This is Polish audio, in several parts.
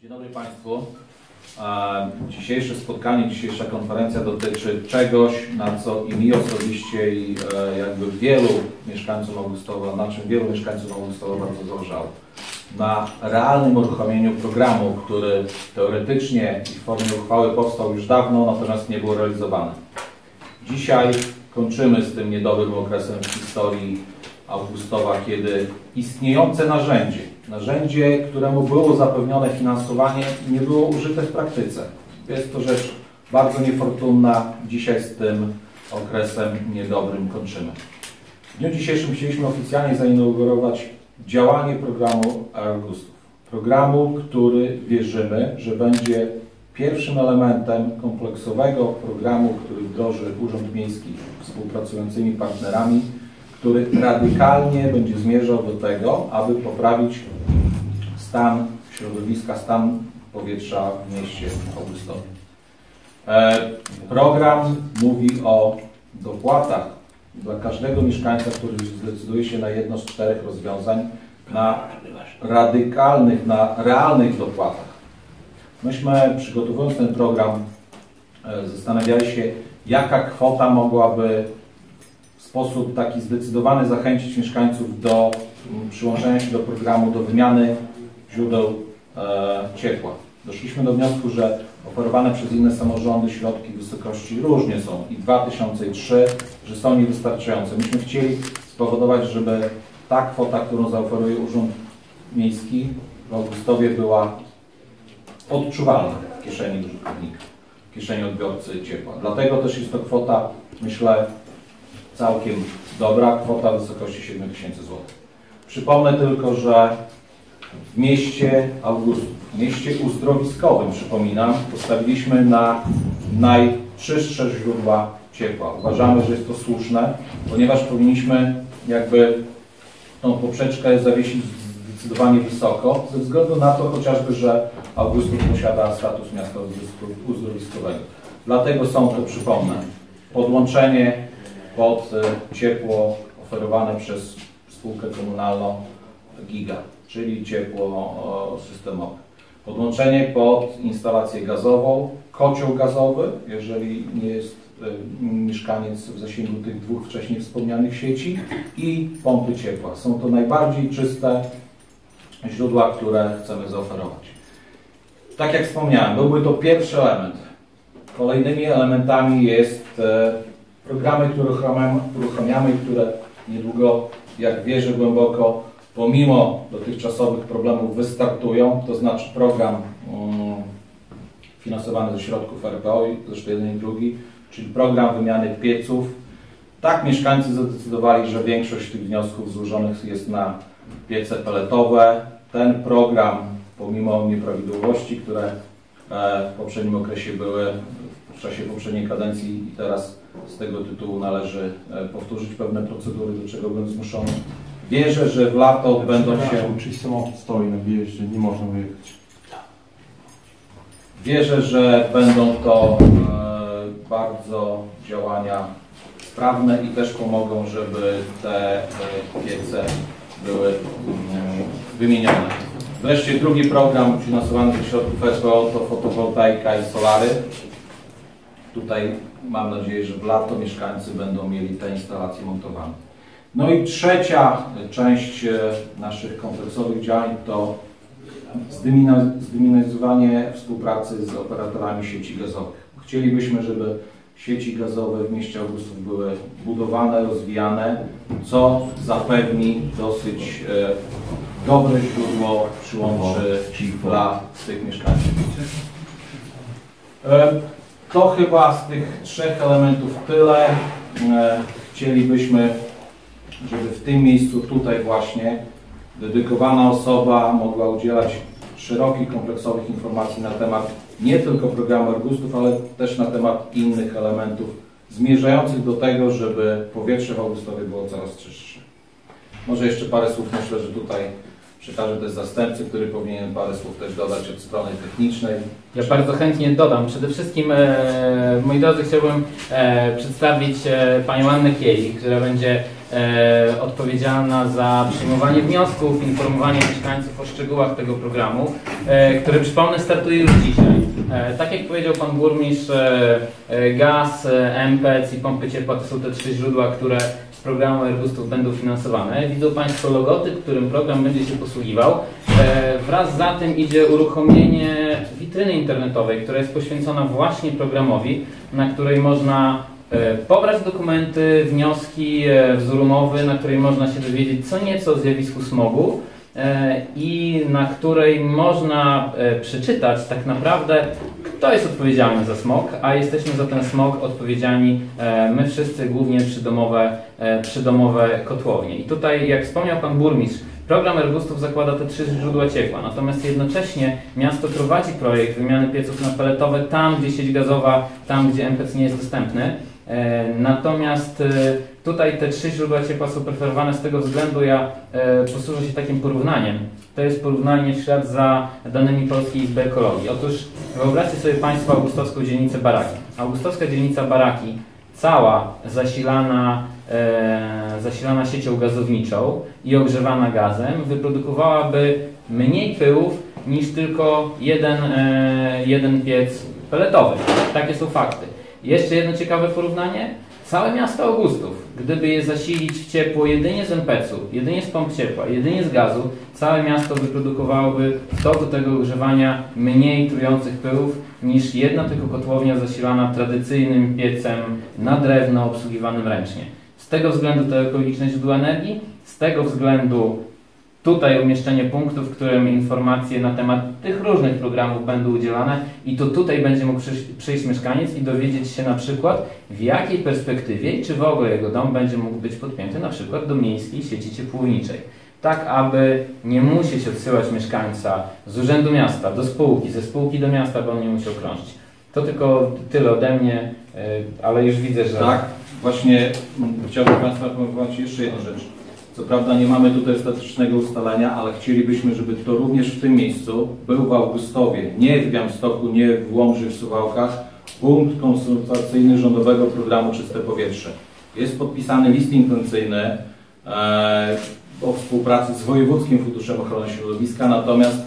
Dzień dobry Państwu. Dzisiejsze spotkanie, dzisiejsza konferencja dotyczy czegoś, na co i mi osobiście i e, jakby wielu mieszkańców Augustowa, na czym wielu mieszkańców Augustowa bardzo zależało. Na realnym uruchomieniu programu, który teoretycznie i w formie uchwały powstał już dawno, natomiast nie był realizowany. Dzisiaj kończymy z tym niedobrym okresem w historii Augustowa, kiedy istniejące narzędzie, narzędzie, któremu było zapewnione finansowanie, nie było użyte w praktyce. Jest to rzecz bardzo niefortunna. Dzisiaj z tym okresem niedobrym kończymy. W dniu dzisiejszym chcieliśmy oficjalnie zainaugurować działanie programu Augustów. Programu, który wierzymy, że będzie pierwszym elementem kompleksowego programu, który wdroży Urząd Miejski współpracującymi partnerami który radykalnie będzie zmierzał do tego, aby poprawić stan środowiska, stan powietrza w mieście Augustowie. E, program mówi o dopłatach dla każdego mieszkańca, który zdecyduje się na jedno z czterech rozwiązań, na radykalnych, na realnych dopłatach. Myśmy przygotowując ten program e, zastanawiali się, jaka kwota mogłaby sposób taki zdecydowany zachęcić mieszkańców do przyłączenia się do programu, do wymiany źródeł e, ciepła. Doszliśmy do wniosku, że oferowane przez inne samorządy środki wysokości różnie są i 2000 i 3, że są niewystarczające. Myśmy chcieli spowodować, żeby ta kwota, którą zaoferuje Urząd Miejski w Augustowie była odczuwalna w kieszeni użytkownika, w kieszeni odbiorcy ciepła. Dlatego też jest to kwota, myślę, całkiem dobra kwota w wysokości 7 tysięcy złotych. Przypomnę tylko, że w mieście Augustów, mieście uzdrowiskowym, przypominam, postawiliśmy na najczystsze źródła ciepła. Uważamy, że jest to słuszne, ponieważ powinniśmy jakby tą poprzeczkę zawiesić zdecydowanie wysoko, ze względu na to chociażby, że Augustów posiada status miasta uzdrowiskowego. Dlatego są to, przypomnę, podłączenie pod e, ciepło oferowane przez spółkę komunalną GIGA, czyli ciepło systemowe. Podłączenie pod instalację gazową, kocioł gazowy, jeżeli nie jest e, mieszkaniec w zasięgu tych dwóch wcześniej wspomnianych sieci i pompy ciepła. Są to najbardziej czyste źródła, które chcemy zaoferować. Tak jak wspomniałem, byłby to pierwszy element. Kolejnymi elementami jest e, programy, które uruchamiamy które niedługo, jak wierzę głęboko, pomimo dotychczasowych problemów wystartują, to znaczy program um, finansowany ze środków RPO, zresztą jeden i drugi, czyli program wymiany pieców. Tak mieszkańcy zadecydowali, że większość tych wniosków złożonych jest na piece peletowe. Ten program, pomimo nieprawidłowości, które e, w poprzednim okresie były, w czasie poprzedniej kadencji i teraz z tego tytułu należy e, powtórzyć pewne procedury, do czego będę zmuszony. Wierzę, że w lato będą się... Czyli samochód stoi na wjeździe, nie można wyjechać. Wierzę, że będą to e, bardzo działania sprawne i też pomogą, żeby te piece były mm, wymienione. Wreszcie drugi program finansowany ze środków SBO to fotowoltaika i solary. Tutaj mam nadzieję, że w lato mieszkańcy będą mieli te instalacje montowane. No i trzecia część e, naszych kompleksowych działań to zdynamizowanie współpracy z operatorami sieci gazowych. Chcielibyśmy, żeby sieci gazowe w mieście Augustów były budowane, rozwijane, co zapewni dosyć e, dobre źródło przyłączy dla tych mieszkańców. E, to chyba z tych trzech elementów tyle. Chcielibyśmy, żeby w tym miejscu tutaj właśnie dedykowana osoba mogła udzielać szerokich, kompleksowych informacji na temat nie tylko programu Argustów, ale też na temat innych elementów zmierzających do tego, żeby powietrze w Augustowie było coraz czystsze. Może jeszcze parę słów myślę, że tutaj Przekażę też zastępcy, który powinien parę słów też dodać od strony technicznej. Ja bardzo chętnie dodam. Przede wszystkim, e, moi drodzy, chciałbym e, przedstawić e, Panią Annę Kieli, która będzie e, odpowiedzialna za przyjmowanie wniosków, informowanie mieszkańców o szczegółach tego programu, e, który przypomnę startuje już dzisiaj. E, tak jak powiedział Pan Burmistrz, e, e, gaz, e, MPC i pompy ciepła to są te trzy źródła, które z programu Airbustów będą finansowane. Widzą Państwo logotyp, którym program będzie się posługiwał. Wraz za tym idzie uruchomienie witryny internetowej, która jest poświęcona właśnie programowi, na której można pobrać dokumenty, wnioski, e, wzór umowy, na której można się dowiedzieć co nieco o zjawisku smogu e, i na której można e, przeczytać tak naprawdę, kto jest odpowiedzialny za smog, a jesteśmy za ten smog odpowiedzialni e, my wszyscy, głównie przydomowe, e, przydomowe kotłownie. I tutaj, jak wspomniał Pan Burmistrz, Program Airbustów zakłada te trzy źródła ciepła, natomiast jednocześnie miasto prowadzi projekt wymiany pieców na peletowe tam, gdzie sieć gazowa, tam, gdzie MPC nie jest dostępny. E, Natomiast e, tutaj te trzy źródła ciepła są preferowane z tego względu, ja e, posłużę się takim porównaniem. To jest porównanie w ślad za danymi Polskiej Izby Ekologii. Otóż wyobraźcie sobie Państwo augustowską dzielnicę Baraki. Augustowska dzielnica Baraki, cała zasilana, zasilana siecią gazowniczą i ogrzewana gazem, wyprodukowałaby mniej pyłów niż tylko jeden, jeden piec peletowy. Takie są fakty. Jeszcze jedno ciekawe porównanie. Całe miasto Augustów, gdyby je zasilić w ciepło jedynie z MPC-u, jedynie z pomp ciepła, jedynie z gazu, całe miasto wyprodukowałoby w toku tego ogrzewania mniej trujących pyłów niż jedna tylko kotłownia zasilana tradycyjnym piecem na drewno obsługiwanym ręcznie. Z tego względu te ekologiczne źródła energii, z tego względu tutaj umieszczenie punktów, w którym informacje na temat tych różnych programów będą udzielane i to tutaj będzie mógł przyjść, mieszkaniec i dowiedzieć się na przykład w jakiej perspektywie i czy w ogóle jego dom będzie mógł być podpięty na przykład do miejskiej sieci ciepłowniczej. Tak, aby nie musieć odsyłać mieszkańca z urzędu miasta do spółki, ze spółki do miasta, bo on nie musiał krążyć. To tylko tyle ode mnie, y, ale już widzę, że... Tak, właśnie chciałbym Państwa poinformować jeszcze jedną rzecz. Co prawda nie mamy tutaj statycznego ustalenia, ale chcielibyśmy, żeby to również w tym miejscu był w Augustowie, nie w Białymstoku, nie w Łomży, w Suwałkach, punkt konsultacyjny rządowego programu Czyste Powietrze. Jest podpisany list intencyjny e, o współpracy z Wojewódzkim Funduszem Ochrony Środowiska, natomiast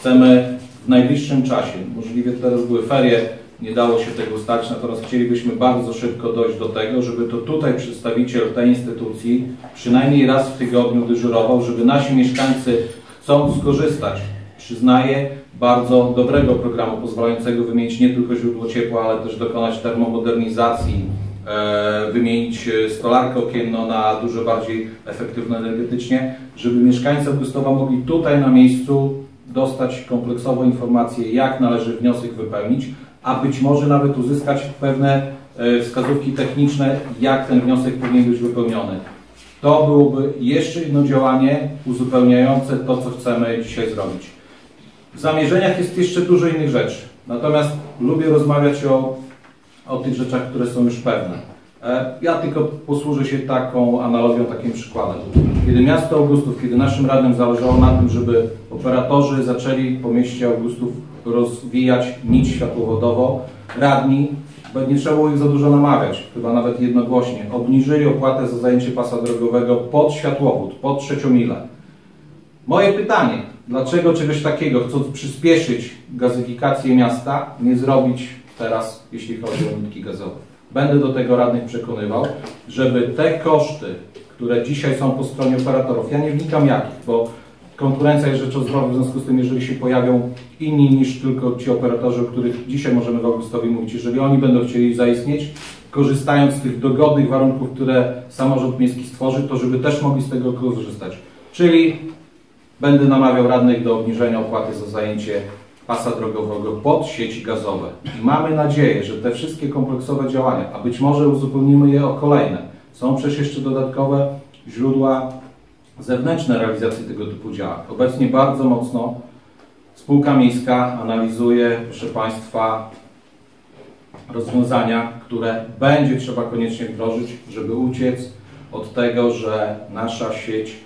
chcemy w najbliższym czasie, możliwie teraz były ferie, nie dało się tego ustalić, natomiast chcielibyśmy bardzo szybko dojść do tego, żeby to tutaj przedstawiciel tej instytucji przynajmniej raz w tygodniu dyżurował, żeby nasi mieszkańcy chcąc skorzystać, przyznaję, bardzo dobrego programu pozwalającego wymienić nie tylko źródło ciepła, ale też dokonać termomodernizacji, e, wymienić stolarkę okienną na dużo bardziej efektywną energetycznie, żeby mieszkańcy Augustowa mogli tutaj na miejscu dostać kompleksową informację, jak należy wniosek wypełnić, a być może nawet uzyskać pewne e, wskazówki techniczne, jak ten wniosek powinien być wypełniony. To byłoby jeszcze jedno działanie uzupełniające to, co chcemy dzisiaj zrobić. W zamierzeniach jest jeszcze dużo innych rzeczy, natomiast lubię rozmawiać o, o tych rzeczach, które są już pewne. E, Ja tylko posłużę się taką analogią, takim przykładem. Kiedy miasto Augustów, kiedy naszym radnym zależało na tym, żeby operatorzy zaczęli po mieście Augustów rozwijać nić światłowodową, radni, bo nie trzeba było ich za dużo namawiać, chyba nawet jednogłośnie, obniżyli opłatę za zajęcie pasa drogowego pod światłowód, pod trzecią milę. Moje pytanie, dlaczego czegoś takiego, chcąc przyspieszyć gazyfikację miasta, nie zrobić teraz, jeśli chodzi o nitki gazowe? Będę do tego radnych przekonywał, żeby te koszty, które dzisiaj są po stronie operatorów, ja nie wnikam jakich, bo konkurencja jest rzeczą zdrową, w związku z tym, jeżeli się pojawią inni niż tylko ci operatorzy, o których dzisiaj możemy w Augustowie mówić, jeżeli oni będą chcieli zaistnieć, korzystając z tych dogodnych warunków, które samorząd miejski stworzy, to żeby też mogli z tego korzystać. Czyli będę namawiał radnych do obniżenia opłaty za zajęcie pasa drogowego pod sieci gazowe. I mamy nadzieję, że te wszystkie kompleksowe działania, a być może uzupełnimy je o kolejne, są przecież jeszcze dodatkowe źródła zewnętrzne realizacji tego typu działań. Obecnie bardzo mocno spółka miejska analizuje, proszę Państwa, rozwiązania, które będzie trzeba koniecznie wdrożyć, żeby uciec od tego, że nasza sieć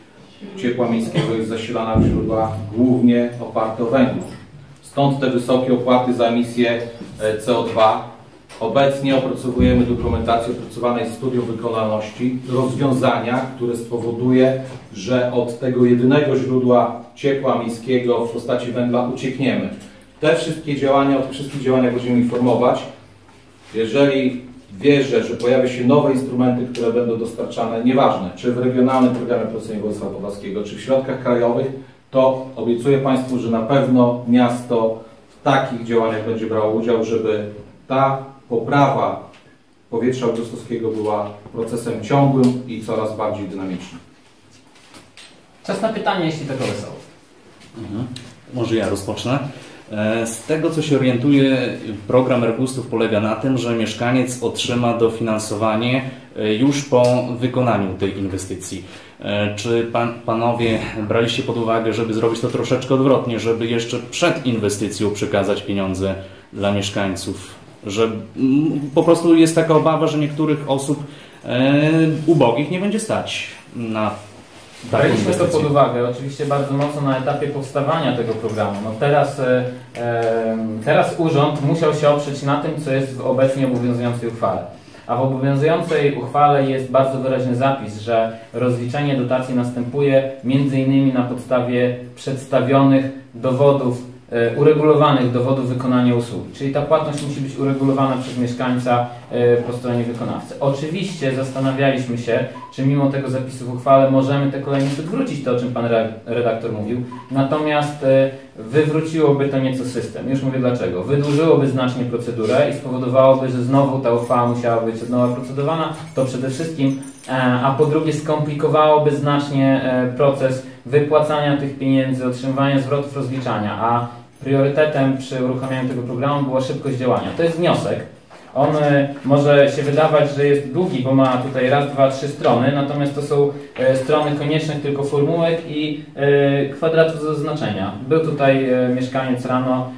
ciepła miejskiego jest zasilana w źródła głównie oparte o węgiel. Stąd te wysokie opłaty za emisję e, CO2. Obecnie opracowujemy dokumentację opracowanej studium wykonalności, rozwiązania, które spowoduje, że od tego jedynego źródła ciepła miejskiego w postaci węgla uciekniemy. Te wszystkie działania, o tych wszystkich działaniach będziemy informować. Jeżeli wierzę, że pojawią się nowe instrumenty, które będą dostarczane, nieważne, czy w regionalnym programie operacyjnym województwa podlaskiego, czy w środkach krajowych, to obiecuję Państwu, że na pewno miasto w takich działaniach będzie brało udział, żeby ta poprawa powietrza augustowskiego była procesem ciągłym i coraz bardziej dynamicznym. Czas na pytanie, jeśli takowe są. Mhm. Może ja rozpocznę. E, Z tego co się orientuję, program Ergustów polega na tym, że mieszkaniec otrzyma dofinansowanie e, już po wykonaniu tej inwestycji. E, Czy pan, panowie braliście pod uwagę, żeby zrobić to troszeczkę odwrotnie, żeby jeszcze przed inwestycją przekazać pieniądze dla mieszkańców? Że mm, po prostu jest taka obawa, że niektórych osób e, ubogich nie będzie stać na Braliśmy to pod uwagę, oczywiście bardzo mocno na etapie powstawania tego programu. No teraz, e, teraz urząd musiał się oprzeć na tym, co jest w obecnie obowiązującej uchwale. A w obowiązującej uchwale jest bardzo wyraźny zapis, że rozliczenie dotacji następuje m.in. na podstawie przedstawionych dowodów, uregulowanych dowodów wykonania usługi. Czyli ta płatność musi być uregulowana przez mieszkańca e, po stronie wykonawcy. Oczywiście zastanawialiśmy się, czy mimo tego zapisu w uchwale możemy te kolejne wywrócić, to o czym pan re- redaktor mówił. Natomiast e, wywróciłoby to nieco system. Już mówię dlaczego. Wydłużyłoby znacznie procedurę i spowodowałoby, że znowu ta uchwała musiała być od nowa procedowana. To przede wszystkim. E, A po drugie skomplikowałoby znacznie e, proces wypłacania tych pieniędzy, otrzymywania zwrotów rozliczania. A priorytetem przy uruchamianiu tego programu była szybkość działania. To jest wniosek. On e, może się wydawać, że jest długi, bo ma tutaj raz, dwa, trzy strony, natomiast to są e, strony koniecznych tylko formułek i e, kwadratów zaznaczenia. Był tutaj mieszkaniec rano,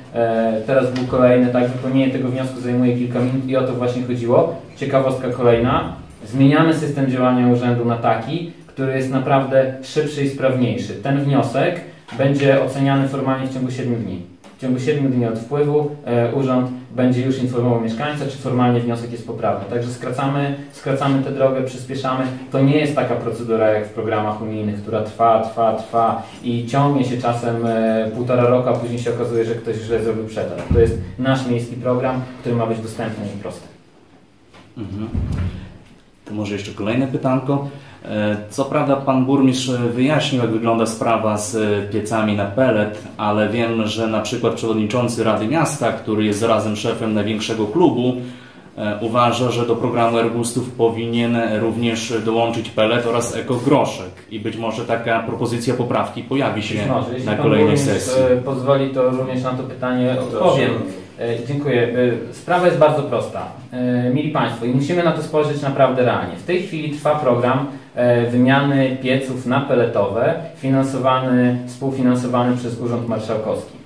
teraz był kolejny, tak, wypełnienie tego wniosku zajmuje kilka minut i o to właśnie chodziło. Ciekawostka kolejna. Zmieniamy system działania urzędu na taki, który jest naprawdę szybszy i sprawniejszy. Ten wniosek będzie oceniany formalnie w ciągu 7 dni. W ciągu 7 dni od wpływu e, urząd będzie już informował mieszkańca, czy formalnie wniosek jest poprawny. Także skracamy, skracamy tę drogę, przyspieszamy. To nie jest taka procedura jak w programach unijnych, która trwa, trwa, trwa i ciągnie się czasem e, półtora roku, a później się okazuje, że ktoś źle zrobił przetarg. To jest nasz miejski program, który ma być dostępny i prosty. Mhm. To może jeszcze kolejne pytanko. E, Co prawda pan burmistrz wyjaśnił, jak wygląda sprawa z e, piecami na pelet, ale wiem, że na przykład przewodniczący Rady Miasta, który jest zarazem szefem największego klubu, e, uważa, że do programu Airboostów powinien również dołączyć pelet oraz ekogroszek. I być może taka propozycja poprawki pojawi się może, na pan kolejnej sesji. e, pozwoli, to również na to pytanie odpowiem. E, Dziękuję. E, Sprawa jest bardzo prosta. E, Mili Państwo, i musimy na to spojrzeć naprawdę realnie. W tej chwili trwa program e, wymiany pieców na peletowe, finansowany, współfinansowany przez Urząd Marszałkowski.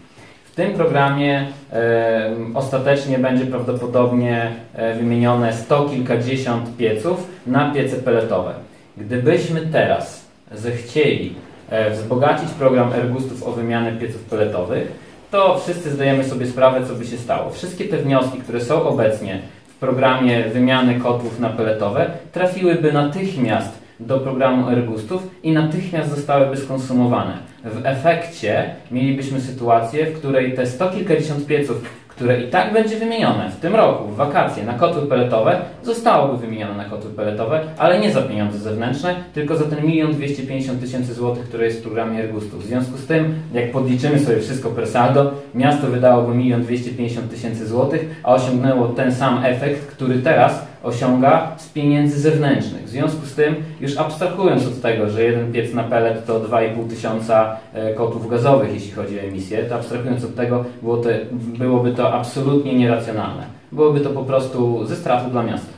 W tym programie e, ostatecznie będzie prawdopodobnie e, wymienione sto kilkadziesiąt pieców na piece peletowe. Gdybyśmy teraz zechcieli e, wzbogacić program Airgustów o wymianę pieców peletowych, to wszyscy zdajemy sobie sprawę, co by się stało. Wszystkie te wnioski, które są obecnie w programie wymiany kotłów na peletowe, trafiłyby natychmiast do programu Airgustów i natychmiast zostałyby skonsumowane. W efekcie mielibyśmy sytuację, w której te sto kilkadziesiąt pieców, które i tak będzie wymienione w tym roku, w wakacje, na kotły peletowe, zostałoby wymienione na kotły peletowe, ale nie za pieniądze zewnętrzne, tylko za ten milion dwieście pięćdziesiąt tysięcy złotych, które jest w programie Airgustów. W związku z tym, jak podliczymy sobie wszystko per saldo, miasto wydałoby milion dwieście pięćdziesiąt tysięcy złotych, a osiągnęło ten sam efekt, który teraz osiąga z pieniędzy zewnętrznych. W związku z tym, już abstrahując od tego, że jeden piec na pelet to 2,5 tysiąca e, kotłów gazowych, jeśli chodzi o emisję, to abstrahując od tego, było to, byłoby to absolutnie nieracjonalne. Byłoby to po prostu ze stratą dla miasta.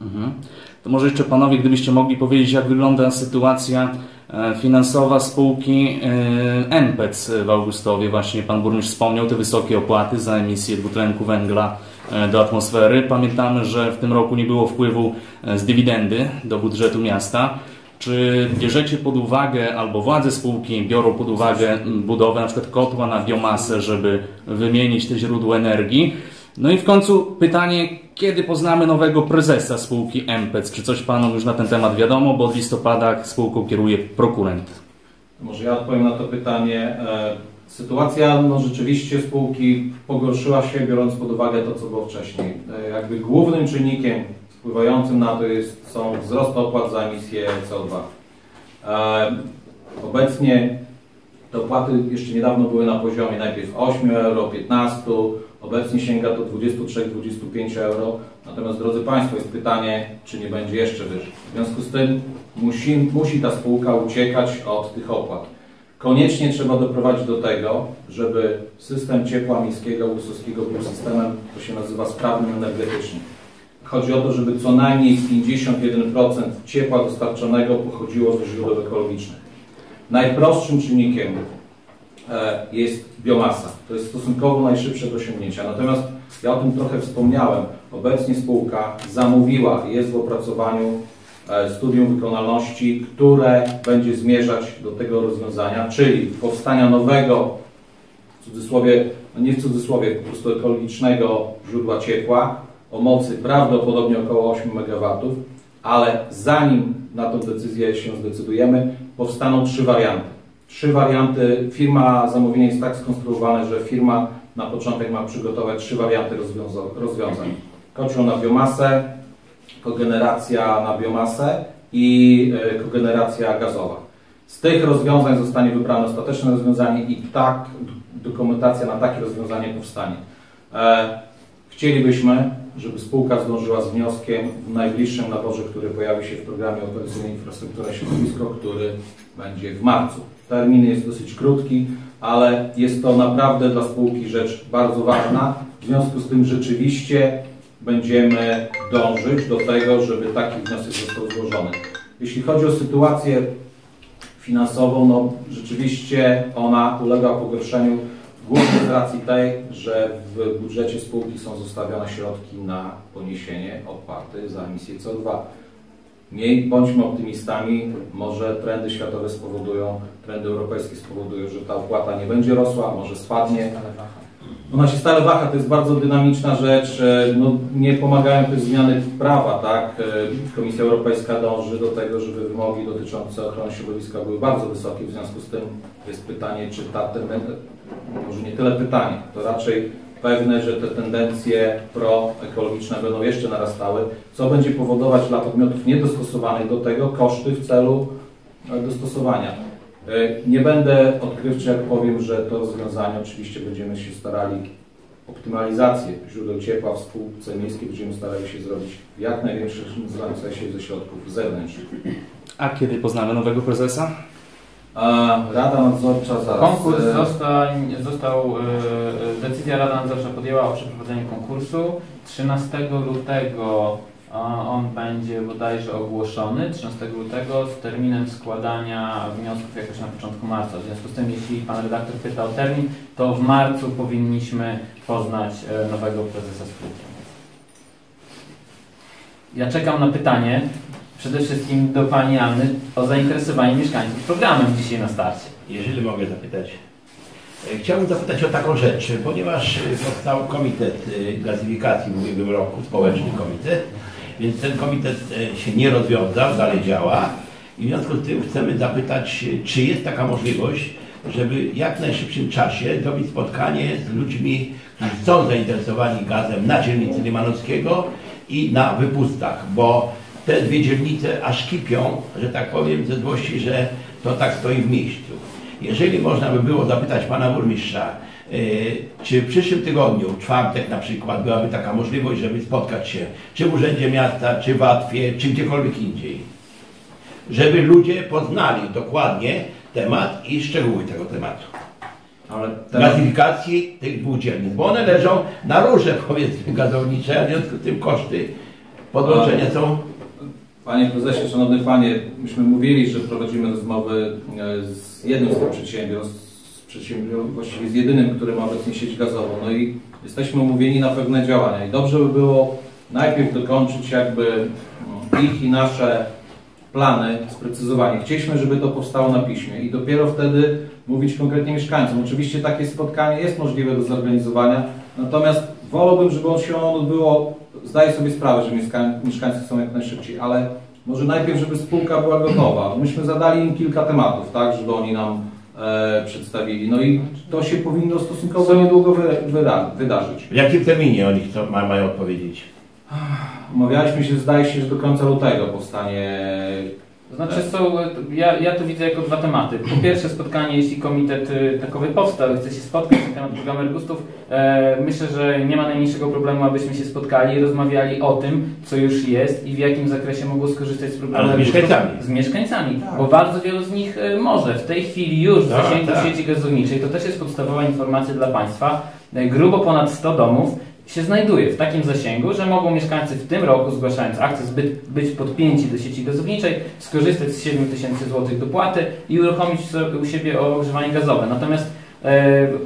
Mhm. To może jeszcze panowie, gdybyście mogli powiedzieć, jak wygląda sytuacja e, finansowa spółki e, MPEC w Augustowie. Właśnie pan burmistrz wspomniał te wysokie opłaty za emisję dwutlenku węgla do atmosfery. Pamiętamy, że w tym roku nie było wpływu e, z dywidendy do budżetu miasta. Czy bierzecie pod uwagę, albo władze spółki biorą pod uwagę budowę na przykład kotła na biomasę, żeby wymienić te źródła energii? No i w końcu pytanie, kiedy poznamy nowego prezesa spółki MPEC? Czy coś Panom już na ten temat wiadomo, bo od listopada spółką kieruje prokurent? Może ja odpowiem na to pytanie. Sytuacja no, rzeczywiście spółki pogorszyła się, biorąc pod uwagę to, co było wcześniej. E, Jakby głównym czynnikiem wpływającym na to jest, są wzrost opłat za emisję CO2. E, Obecnie te opłaty jeszcze niedawno były na poziomie najpierw 8 euro, 15, obecnie sięga to 23-25 euro. Natomiast drodzy Państwo, jest pytanie, czy nie będzie jeszcze wyżej. W związku z tym musi, musi ta spółka uciekać od tych opłat. Koniecznie trzeba doprowadzić do tego, żeby system ciepła miejskiego Łusowskiego był systemem, to się nazywa sprawnym energetycznie. Chodzi o to, żeby co najmniej 51% ciepła dostarczonego pochodziło ze źródeł ekologicznych. Najprostszym czynnikiem e, jest biomasa. To jest stosunkowo najszybsze do osiągnięcia. Natomiast ja o tym trochę wspomniałem. Obecnie spółka zamówiła jest w opracowaniu studium wykonalności, które będzie zmierzać do tego rozwiązania, czyli powstania nowego, w cudzysłowie, no nie w cudzysłowie, po prostu ekologicznego źródła ciepła o mocy prawdopodobnie około 8 MW, ale zanim na tą decyzję się zdecydujemy, powstaną trzy warianty. Trzy warianty. Firma zamówienia jest tak skonstruowana, że firma na początek ma przygotować trzy warianty rozwiąza- rozwiązań. Kocioł na biomasę, kogeneracja na biomasę i e, kogeneracja gazowa. Z tych rozwiązań zostanie wybrane ostateczne rozwiązanie i tak dokumentacja na takie rozwiązanie powstanie. E, Chcielibyśmy, żeby spółka zdążyła z wnioskiem w najbliższym naborze, który pojawi się w programie operacyjnej Infrastruktura Środowisko, który będzie w marcu. Termin jest dosyć krótki, ale jest to naprawdę dla spółki rzecz bardzo ważna. W związku z tym rzeczywiście będziemy dążyć do tego, żeby taki wniosek został złożony. Jeśli chodzi o sytuację finansową, no rzeczywiście ona ulega pogorszeniu Głównie z racji tej, że w budżecie spółki są zostawione środki na poniesienie opłaty za emisję CO2. Nie bądźmy optymistami, może trendy światowe spowodują, trendy europejskie spowodują, że ta opłata nie będzie rosła, może spadnie. Ona się stale waha, to jest bardzo dynamiczna rzecz. E, No, nie pomagają też zmiany prawa, tak? E, Komisja Europejska dąży do tego, żeby wymogi dotyczące ochrony środowiska były bardzo wysokie. W związku z tym jest pytanie, czy ta tendencja, może nie tyle pytanie, to raczej pewne, że te tendencje proekologiczne będą jeszcze narastały, co będzie powodować dla podmiotów niedostosowanych do tego koszty w celu e, dostosowania. E, Nie będę odkrywczy, jak powiem, że to rozwiązanie oczywiście będziemy się starali optymalizację źródeł ciepła w spółce miejskiej będziemy starali się zrobić w jak największym zakresie ze środków zewnętrznych. A kiedy poznamy nowego prezesa? Rada Nadzorcza zaraz. Konkurs e, zostań, został, e, decyzja Rada Nadzorcza podjęła o przeprowadzeniu konkursu. 13 lutego on będzie bodajże ogłoszony, 13 lutego z terminem składania wniosków jakoś na początku marca. W związku z tym, jeśli Pan redaktor pyta o termin, to w marcu powinniśmy poznać e, nowego prezesa spółki. Ja czekam na pytanie, przede wszystkim do Pani Anny, o zainteresowanie mieszkańców programem dzisiaj na starcie. Jeżeli mogę zapytać. E, Chciałbym zapytać o taką rzecz, ponieważ e, powstał komitet e, gazyfikacji w ubiegłym roku, społeczny komitet, więc ten komitet e, się nie rozwiązał, dalej działa i w związku z tym chcemy zapytać, e, czy jest taka możliwość, żeby w jak najszybszym czasie zrobić spotkanie z ludźmi, którzy są zainteresowani gazem na dzielnicy Limanowskiego i na wypustach, bo te dwie dzielnice aż kipią, że tak powiem, ze złości, że to tak stoi w miejscu. Jeżeli można by było zapytać pana burmistrza, czy w przyszłym tygodniu, w czwartek na przykład, byłaby taka możliwość, żeby spotkać się czy w Urzędzie Miasta, czy w Atwie, czy gdziekolwiek indziej, żeby ludzie poznali dokładnie temat i szczegóły tego tematu. Ale Gazyfikacji tych dwóch dzielnic, bo one leżą na róże powiedzmy gazownicze, a w związku z tym koszty podłączenia są Panie Prezesie, Szanowny Panie, myśmy mówili, że prowadzimy rozmowy e, z jednym z tych przedsiębiorstw, z przedsiębiorstw, właściwie z jedynym, który ma obecnie sieć gazową. No i jesteśmy umówieni na pewne działania. I dobrze by było najpierw dokończyć jakby no, ich i nasze plany, sprecyzowanie. Chcieliśmy, żeby to powstało na piśmie i dopiero wtedy mówić konkretnie mieszkańcom. Oczywiście takie spotkanie jest możliwe do zorganizowania, natomiast wolałbym, żeby on się odbyło, zdaję sobie sprawę, że mieszka, mieszkańcy chcą jak najszybciej, ale może najpierw, żeby spółka była gotowa. Myśmy zadali im kilka tematów, tak, żeby oni nam e, przedstawili. No i to się powinno stosunkowo niedługo wy, wyda, wydarzyć. W jakim terminie oni chcą, ma, mają odpowiedzieć? Umawialiśmy się, zdaje się, że do końca lutego powstanie. To znaczy są, ja, ja tu widzę jako dwa tematy. Po pierwsze spotkanie, jeśli komitet y, takowy powstał i chce się spotkać na temat programu Ergustów, e, myślę, że nie ma najmniejszego problemu, abyśmy się spotkali i rozmawiali o tym, co już jest i w jakim zakresie mogą skorzystać z programu Ale z mieszkańcami. Z mieszkańcami, Tak. bo bardzo wielu z nich e, może. W tej chwili już w Tak, zasięgu tak. sieci gazowniczej, to też jest podstawowa informacja dla Państwa, e, grubo ponad 100 domów się znajduje w takim zasięgu, że mogą mieszkańcy w tym roku, zgłaszając akcję, zbyt, być podpięci do sieci gazowniczej, skorzystać z 7 tysięcy złotych dopłaty i uruchomić u siebie ogrzewanie gazowe. Natomiast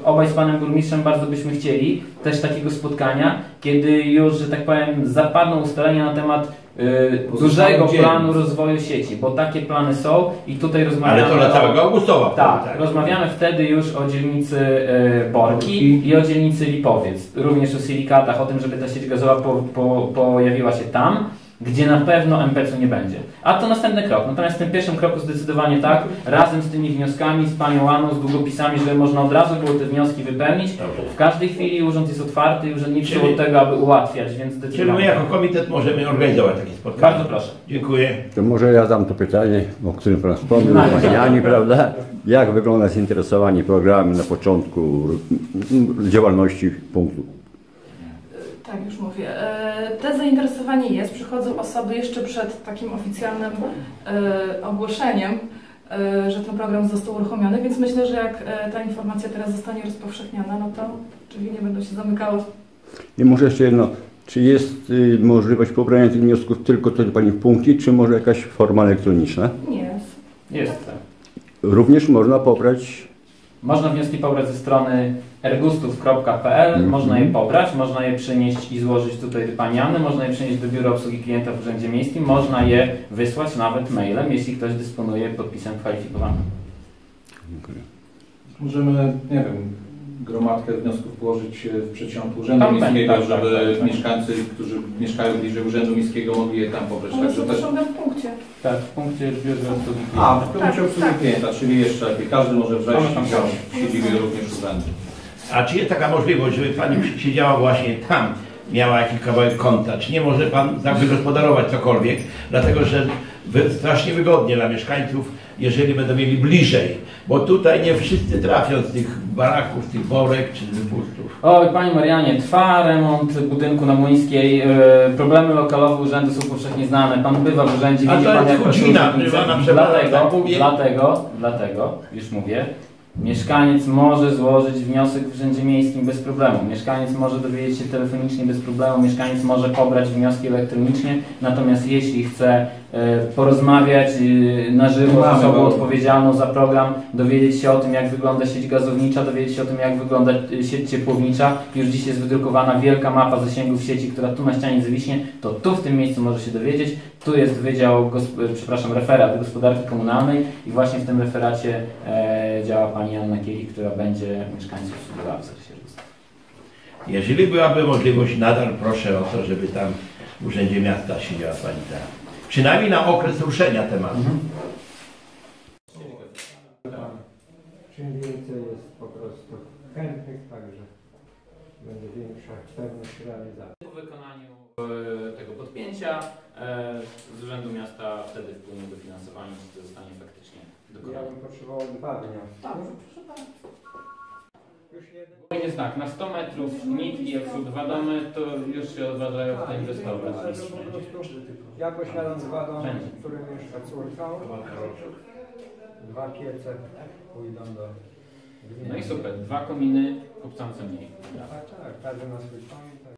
obaj z panem burmistrzem bardzo byśmy chcieli też takiego spotkania, kiedy już, że tak powiem, zapadną ustalenia na temat e, dużego planu rozwoju sieci, bo takie plany są i tutaj rozmawiamy Ale to dla całego Augustowa. tak, wtedy, rozmawiamy wtedy już o dzielnicy e, Borki i o dzielnicy Lipowiec. Również o silikatach, o tym, żeby ta sieć gazowa po, po, pojawiła się tam, gdzie na pewno MPC-u nie będzie. A to następny krok. Natomiast w tym pierwszym kroku zdecydowanie tak, razem z tymi wnioskami, z panią Łaną, z długopisami, żeby można od razu było te wnioski wypełnić. W każdej chwili urząd jest otwarty i urzędnicy Czyli- od tego, aby ułatwiać, więc Czyli my zdecydowanie. jako komitet możemy organizować takie spotkanie. Bardzo proszę. Dziękuję. To może ja dam to pytanie, o którym Pan wspomniał, Tak. Pani Ani, prawda? Jak wygląda zainteresowanie programem na początku działalności punktu? Tak, już mówię. E, Te zainteresowanie jest. Przychodzą osoby jeszcze przed takim oficjalnym e, ogłoszeniem, e, że ten program został uruchomiony, więc myślę, że jak ta informacja teraz zostanie rozpowszechniona, no to drzwi nie będą się zamykały. I może jeszcze jedno, czy jest y, możliwość pobrania tych wniosków tylko tutaj Pani w punkcie, czy może jakaś forma elektroniczna? Nie jest. Jest. tak. Również można pobrać, Można wnioski pobrać ze strony ergustów.pl, Mhm. można je pobrać, można je przynieść i złożyć tutaj do Pani Anny, można je przynieść do Biura Obsługi Klienta w Urzędzie Miejskim, można je wysłać nawet mailem, jeśli ktoś dysponuje podpisem kwalifikowanym. Możemy, nie wiem, gromadkę wniosków położyć e, w przedsionku Urzędu Tam Miejskiego, tak, tak, żeby tak, tak. mieszkańcy, którzy mieszkają bliżej Urzędu Miejskiego mogli je tam pobrać. One Także są też... w punkcie. Tak, w punkcie w Biurze Obsługi A, Klienta. w punkcie Tak, obsługi tak. klienta, czyli jeszcze lepiej. Każdy może wejść i siedzibie również urzędu. A czy jest taka możliwość, żeby Pani siedziała właśnie tam, miała jakiś kawałek konta? Czy nie może Pan tak wygospodarować cokolwiek? Dlatego, że strasznie wygodnie dla mieszkańców, jeżeli będą mieli bliżej. Bo tutaj nie wszyscy trafią z tych baraków, z tych worek czy z wypustów. Oj, Pani Marianie, trwa remont budynku na Młyńskiej. e, Problemy lokalowe urzędu są powszechnie znane. Pan bywa w urzędzie, A widzi to Pan jest jak na przykład, tak Dlatego, mówię. dlatego, dlatego, już mówię, mieszkaniec może złożyć wniosek w urzędzie miejskim bez problemu. Mieszkaniec może dowiedzieć się telefonicznie bez problemu. Mieszkaniec może pobrać wnioski elektronicznie. Natomiast jeśli chce e, porozmawiać e, na żywo z osobą odpowiedzialną za program, dowiedzieć się o tym, jak wygląda sieć gazownicza, dowiedzieć się o tym, jak wygląda e, sieć ciepłownicza. Już dziś jest wydrukowana wielka mapa zasięgów sieci, która tu na ścianie zawiśnie, to tu w tym miejscu może się dowiedzieć. Tu jest Wydział, przepraszam, referat gospodarki komunalnej i właśnie w tym referacie e, działa Pani Anna Kielik, która będzie mieszkańców obsługiwała w registru. Jeżeli byłaby możliwość, nadal proszę o to, żeby tam w Urzędzie Miasta siedziała Pani tam. Przynajmniej na okres ruszenia tematu. Czym więcej jest po prostu chętnych, także będzie większa pewność realizacji. Po wykonaniu e, tego podpięcia e, z Urzędu Miasta wtedy wpłynie dofinansowanie, to zostanie faktycznie Ja bym potrzebował dwa wnioski. Dobrze, proszę bardzo. Jest tak, na 100 metrów nitki, jak są dwa domy, to już się odważają w to po prostu Ja posiadam dwa domy, w którym mieszka córka. Dwa piece pójdą do gminy. No i super, dwa kominy, kupcance mniej. Tak, tak, każdy ma swój komin. tak.